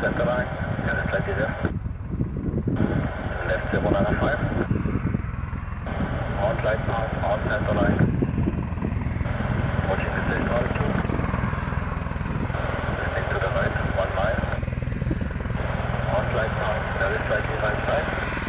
center line, unit ready there. Left 105. On right now, on center line. Watching the same altitude. Stay to the right, one mile. On right now, there is slightly right side.